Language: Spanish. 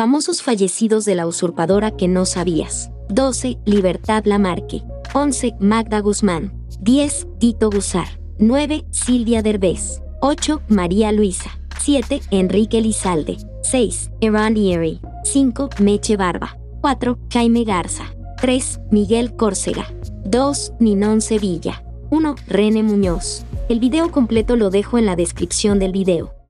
Famosos fallecidos de la usurpadora que no sabías. 12. Libertad Lamarque. 11. Magda Guzmán. 10. Tito Guzar. 9. Silvia Derbez. 8. María Luisa. 7. Enrique Lizalde. 6. Eran 5. Meche Barba. 4. Jaime Garza. 3. Miguel Córcega. 2. Ninón Sevilla. 1. René Muñoz. El video completo lo dejo en la descripción del video.